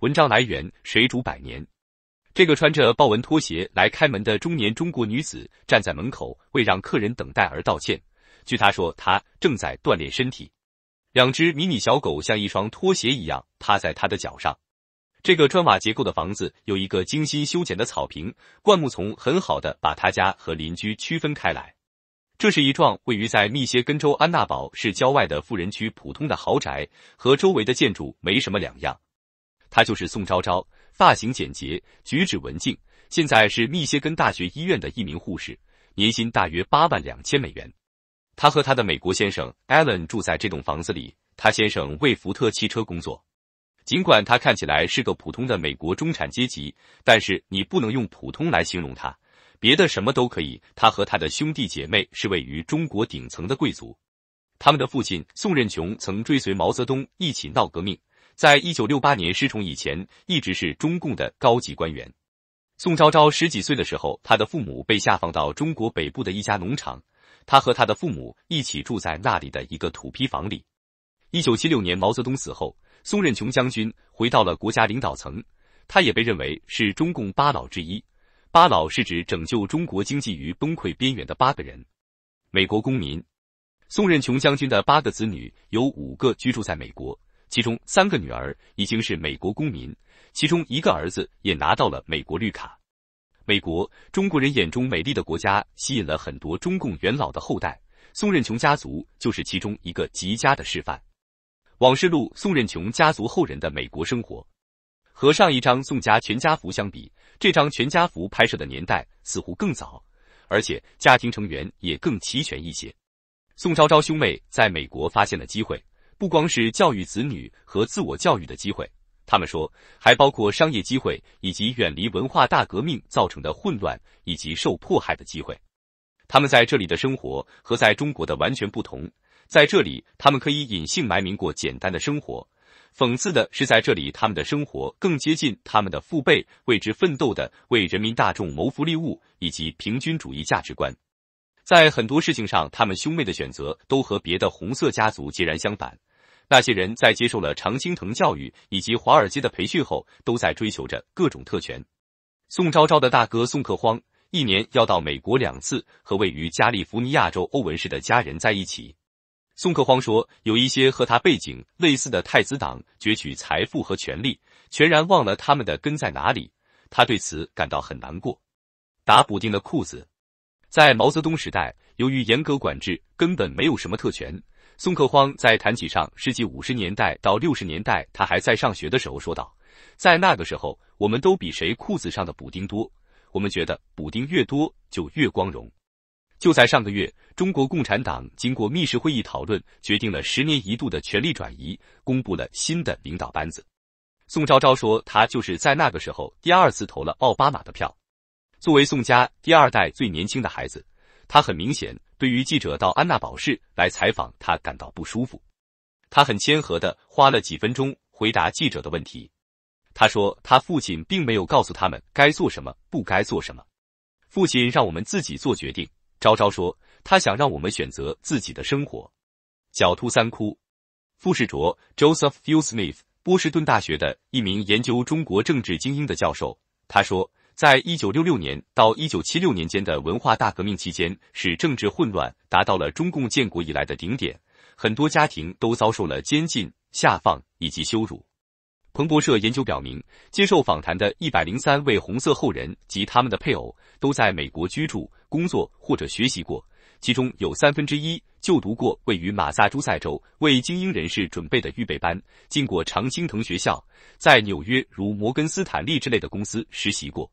文章来源：水煮百年。这个穿着豹纹拖鞋来开门的中年中国女子站在门口，为让客人等待而道歉。据她说，她正在锻炼身体。两只迷你小狗像一双拖鞋一样趴在她的脚上。这个砖瓦结构的房子有一个精心修剪的草坪，灌木丛很好的把他家和邻居区分开来。这是一幢位于在密歇根州安娜堡市郊外的富人区普通的豪宅，和周围的建筑没什么两样。她就是宋昭昭。发型简洁，举止文静，现在是密歇根大学医院的一名护士，年薪大约八万两千美元。她和她的美国先生 Allen 住在这栋房子里。他先生为福特汽车工作。尽管他看起来是个普通的美国中产阶级，但是你不能用普通来形容他，别的什么都可以。他和他的兄弟姐妹是位于中国顶层的贵族。他们的父亲宋任穷曾追随毛泽东一起闹革命。在一九六八年失宠以前，一直是中共的高级官员。宋昭昭十几岁的时候，他的父母被下放到中国北部的一家农场，他和他的父母一起住在那里的一个土坯房里。一九七六年毛泽东死后，宋任穷将军回到了国家领导层，他也被认为是中共八老之一。八老是指拯救中国经济于崩溃边缘的八个人。美国公民，宋任穷将军的八个子女有五个居住在美国。其中三个女儿已经是美国公民，其中一个儿子也拿到了美国绿卡。美国中国人眼中美丽的国家，吸引了很多中共元老的后代，宋任穷家族就是其中一个极佳的示范。往事录：宋任穷家族后人的美国生活。和上一张宋家全家福相比，这张全家福拍摄的年代似乎更早，而且家庭成员也更齐全一些。宋昭昭兄妹在美国发现了机会。不光是教育子女和自我教育的机会，他们说还包括商业机会以及远离文化大革命造成的混乱以及受迫害的机会。他们在这里的生活和在中国的完全不同，在这里他们可以隐姓埋名过简单的生活。讽刺的是，在这里他们的生活更接近他们的父辈为之奋斗的为人民大众谋福利物以及平均主义价值观。在很多事情上，他们兄妹的选择都和别的红色家族截然相反。那些人在接受了常青藤教育以及华尔街的培训后，都在追求着各种特权。宋昭昭的大哥宋克荒一年要到美国两次，和位于加利福尼亚州欧文市的家人在一起。宋克荒说，有一些和他背景类似的太子党攫取财富和权力，全然忘了他们的根在哪里。他对此感到很难过。打补丁的裤子。在毛泽东时代，由于严格管制，根本没有什么特权。宋克荒在谈起上世纪五十年代到六十年代，他还在上学的时候说道：“在那个时候，我们都比谁裤子上的补丁多。我们觉得补丁越多就越光荣。”就在上个月，中国共产党经过密室会议讨论，决定了十年一度的权力转移，公布了新的领导班子。宋昭昭说，他就是在那个时候第二次投了奥巴马的票。作为宋家第二代最年轻的孩子，他很明显。对于记者到安娜堡市来采访，他感到不舒服。他很谦和的花了几分钟回答记者的问题。他说，他父亲并没有告诉他们该做什么，不该做什么。父亲让我们自己做决定。昭昭说，他想让我们选择自己的生活。狡兔三窟，傅士卓 （Joseph F. Smith），波士顿大学的一名研究中国政治精英的教授。他说。在一九六六年到一九七六年间的文化大革命期间，使政治混乱达到了中共建国以来的顶点，很多家庭都遭受了监禁、下放以及羞辱。彭博社研究表明，接受访谈的一百零三位红色后人及他们的配偶都在美国居住、工作或者学习过，其中有三分之一就读过位于马萨诸塞州为精英人士准备的预备班，进过常青藤学校，在纽约如摩根斯坦利之类的公司实习过。